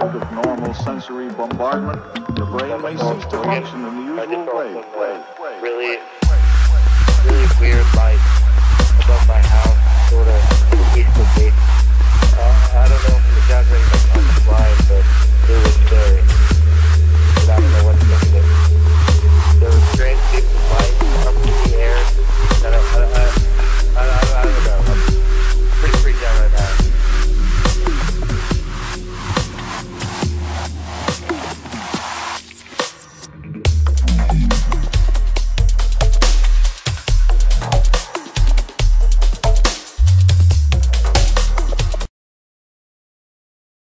deprived of normal sensory bombardment, the brain may cease to function in the usual way. Really, really weird